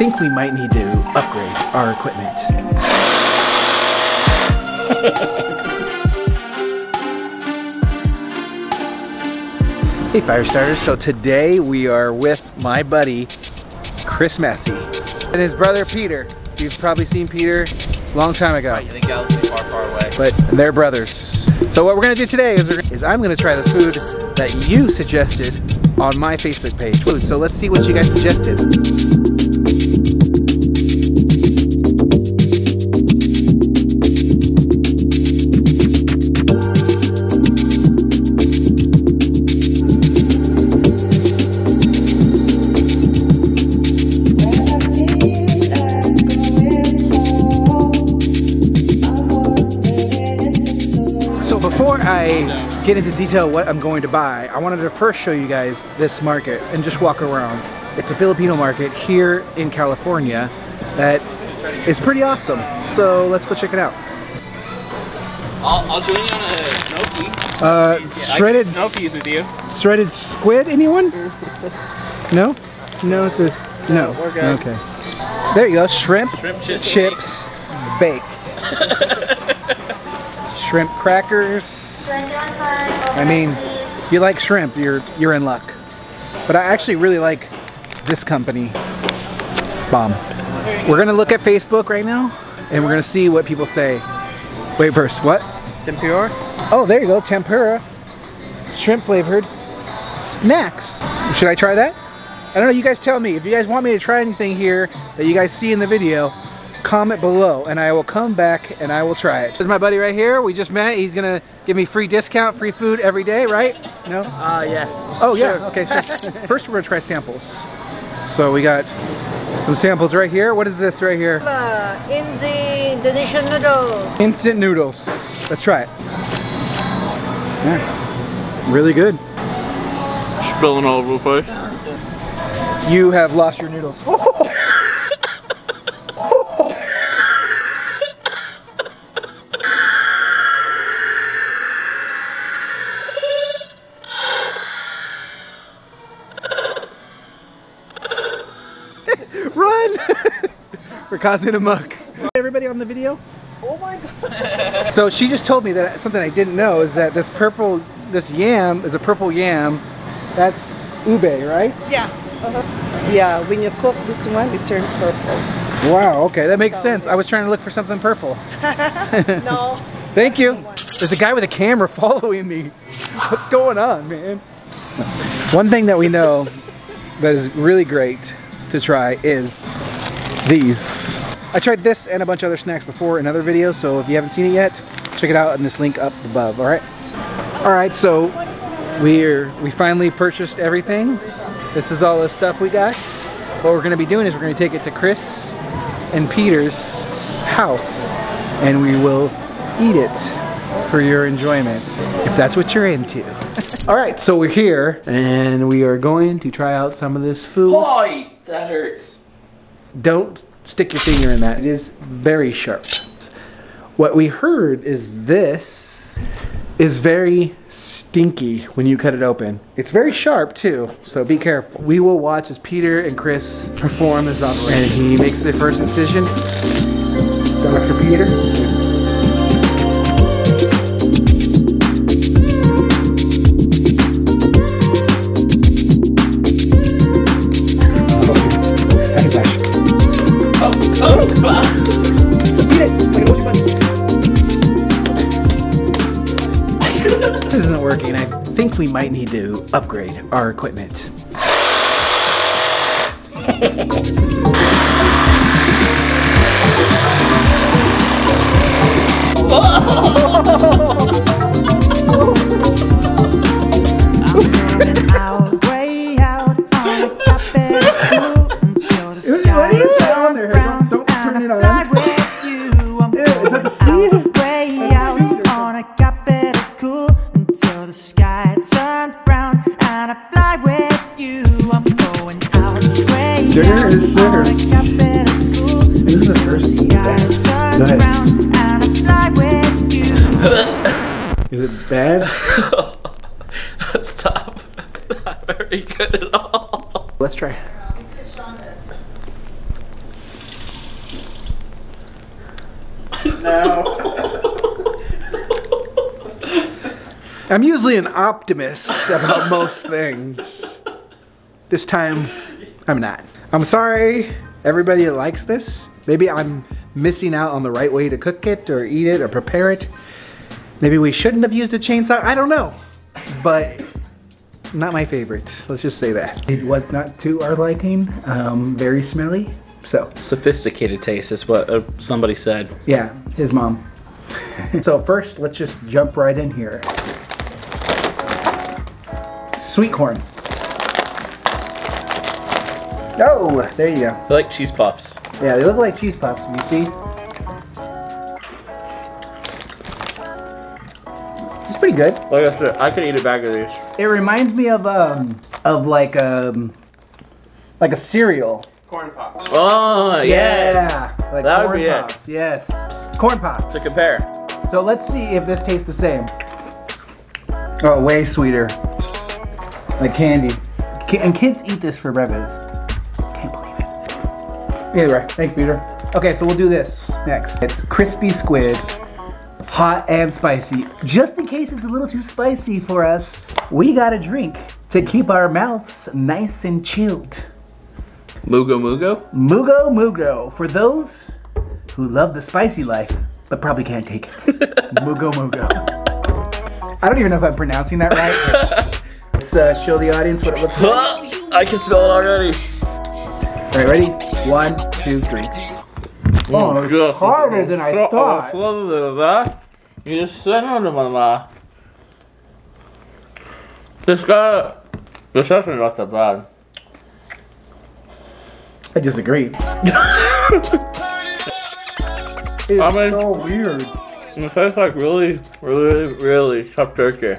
think we might need to upgrade our equipment. hey fire starters, so today we are with my buddy Chris Masie and his brother Peter. You've probably seen Peter a long time ago. Right, in the galaxy far, far away. But they're brothers. So what we're gonna do today is, is I'm gonna try the food that you suggested on my Facebook page. So let's see what you guys suggested. Get into detail what I'm going to buy, I wanted to first show you guys this market and just walk around. It's a Filipino market here in California that is pretty awesome. So let's go check it out. I'll, I'll join you on a snow pea. Uh, I shredded can snow peas with you. shredded squid. Anyone? No? No, it's this. No. good. Okay. There you go. Shrimp, Shrimp chips. chips, baked. shrimp crackers. I mean, if you like shrimp, you're you're in luck. But I actually really like this company. Bomb. We're gonna look at Facebook right now, and we're gonna see what people say. Wait, first, what? Tempura? Oh, there you go, tempura, shrimp flavored snacks. Should I try that? I don't know. You guys tell me. If you guys want me to try anything here that you guys see in the video, comment below, and I will come back and I will try it. There's my buddy right here. We just met. He's gonna give me free discount, free food every day, right? No? Uh, yeah. Oh yeah. Okay. Sure. First, we're gonna try samples. So we got some samples right here. What is this right here? Uh, in the Indonesian noodle. Instant noodles. Let's try it. Yeah. Really good. Spilling all over the place. You have lost your noodles. Run! causing a muck. Everybody on the video? Oh my god. So she just told me that something I didn't know is that this purple, this yam is a purple yam. That's ube, right? Yeah. Uh-huh. Yeah, when you cook this one, it turns purple. Wow, okay, that makes So sense. I was trying to look for something purple. no. Thank you. There's a guy with a camera following me. What's going on, man? One thing that we know that is really great to try is these. I tried this and a bunch of other snacks before in other videos, so if you haven't seen it yet, check it out in this link up above, all right? All right, so we're, we finally purchased everything. This is all the stuff we got. What we're gonna be doing is we're gonna take it to Chris and Peter's house and we will eat it for your enjoyment, if that's what you're into. All right, so we're here and we are going to try out some of this food. Boy, that hurts. Don't stick your finger in that. It is very sharp. What we heard is this is very stinky when you cut it open. It's very sharp too, so be careful. We will watch as Peter and Chris perform this operation. And he makes the first incision. Dr. Peter. This isn't working. I think we might need to upgrade our equipment. Is it bad? Stop. Not very good at all. Let's try. no. I'm usually an optimist about most things. This time, I'm not. I'm sorry everybody that likes this. Maybe I'm missing out on the right way to cook it or eat it or prepare it. Maybe we shouldn't have used a chainsaw. I don't know. But not my favorite. Let's just say that. It was not to our liking. Um, very smelly. So, Sophisticated taste is what uh, somebody said. yeah, his mom. so first, let's just jump right in here. Sweet corn. Oh, there you go. I like cheese puffs. Yeah, they look like cheese puffs. You see? Good. Like I said, I could eat a bag of these. It reminds me of um of like um like a cereal. Corn pops. Oh, yes. Yeah, like That would corn be it. pops. Yes, corn pops. To compare. So let's see if this tastes the same. Oh, way sweeter. Like candy. And kids eat this for breakfast. Can't believe it. Either way, thanks, Peter. Okay, so we'll do this next. It's crispy squid, hot and spicy. Just in case it's a little too spicy for us, we got a drink to keep our mouths nice and chilled. Mugo Mugo? Mugo Mugo for those who love the spicy life but probably can't take it. Mugo Mugo. I don't even know if I'm pronouncing that right. Let's uh, show the audience what it looks like. I can smell it already. All right, ready? One, two, three. Oh, it's harder than I thought. You just said on the mama. This guy, this actually not that bad. I disagree. it's I mean- so weird. It tastes like really, really, really tough turkey.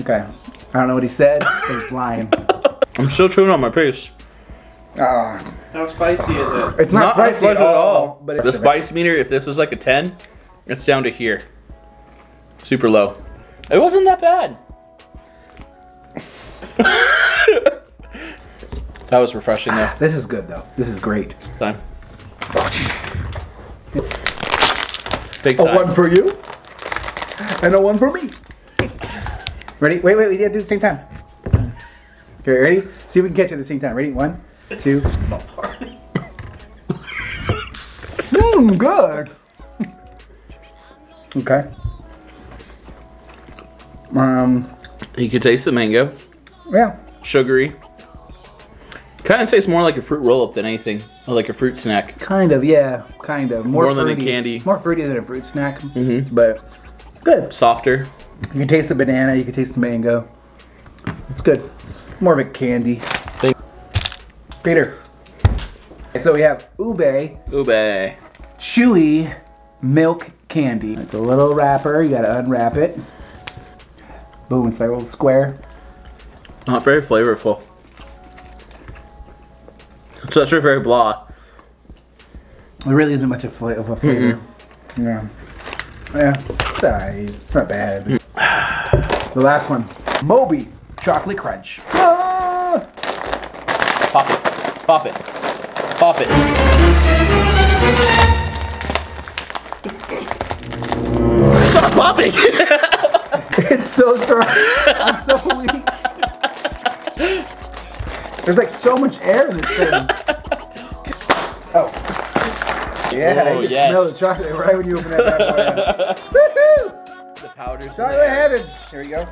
Okay, I don't know what he said, but he's lying. I'm still chewing on my piece. Ah, How spicy is it? it's not, Not spicy, at all, but it's the spice meter, if this was like a 10, it's down to here. Super low. It wasn't that bad. that was refreshing though. This is good though. This is great. Time. Big time. A one for you, and a one for me. Ready? Wait, wait, we gotta do it at the same time. Okay, ready? See if we can catch it at the same time. Ready? One, two. Mmm, good. okay. Um, You can taste the mango. yeah. Sugary. Kind of tastes more like a fruit roll up than anything. Or like a fruit snack. Kind of, yeah, kind of. More, More than a fruity. candy. More fruity than a fruit snack, Mhm. but good. Softer. You can taste the banana, you can taste the mango. It's good. More of a candy. Thank- Peter. So we have ube, Ube. chewy milk candy. It's a little wrapper, you gotta unwrap it. Boom, it's like a little square. Not very flavorful. It's actually very blah. There really isn't much of, a flavor. Yeah. Yeah, it's alright. It's not bad. the last one. Moby Chocolate Crunch. Ah! Pop it. Pop it. Pop it. Stop popping! It's so strong. I'm so weak. There's like so much air in this thing. Oh. Yeah, Oh, you can yes. smell the chocolate right when you open that bad boy. Woohoo! the powder's Chocolate heaven. Here we go.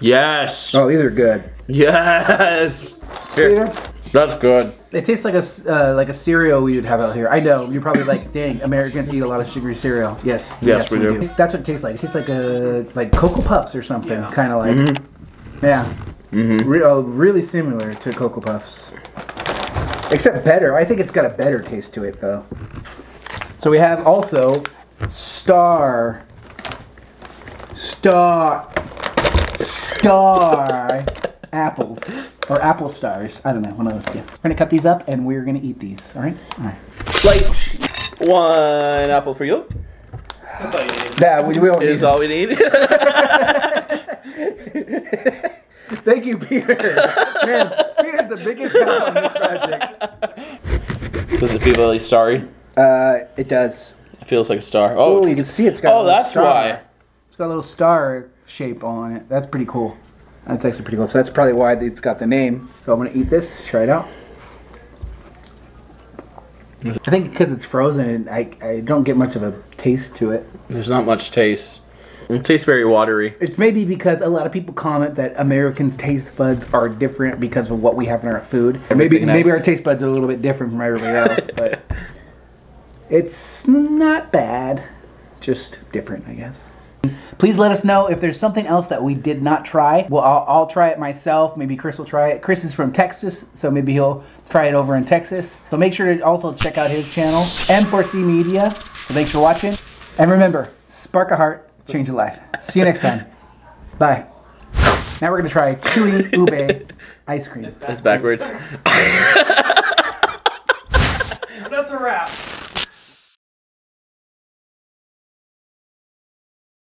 Yes. Oh, these are good. Yes. Here. Peter, That's good. It tastes like a s- uh, like a cereal we would have out here. I know you're probably like, dang, Americans eat a lot of sugary cereal. Yes, Yes, we do. That's what it tastes like. It tastes like a like Cocoa Puffs or something, kind of like. Yeah, Mm-hmm. Re- oh, really similar to Cocoa Puffs, except better. I think it's got a better taste to it though. So we have also Star, Star, Star apples or apple stars. I don't know, one of those two. We're gonna cut these up and we're gonna eat these. All right. All right. Like one apple for you Yeah, we, we don't is need all we need. Thank you, Peter. Man, Peter's the biggest help on this project. Does it feel really starry? Uh, it does. It feels like a star. Oh, Oh, it's- you can see it's got. a oh, little that's star. why. It's got a little star shape on it. That's pretty cool. That's actually pretty cool. So that's probably why it's got the name. So I'm gonna eat this. Try it out. I think because it's frozen, I, I don't get much of a taste to it. There's not much taste. It tastes very watery. It's maybe because a lot of people comment that Americans' taste buds are different because of what we have in our food. Maybe Everything maybe our taste buds are a little bit different from everybody else, but it's not bad. Just different, I guess. Please let us know if there's something else that we did not try. Well, I'll, I'll try it myself. Maybe Chris will try it. Chris is from Texas, so maybe he'll try it over in Texas. So make sure to also check out his channel, M4C Media. So thanks for watching. And remember, spark a heart, change a life. See you next time. Bye. Now we're gonna try chewy ube ice cream. That's backwards. That's a wrap.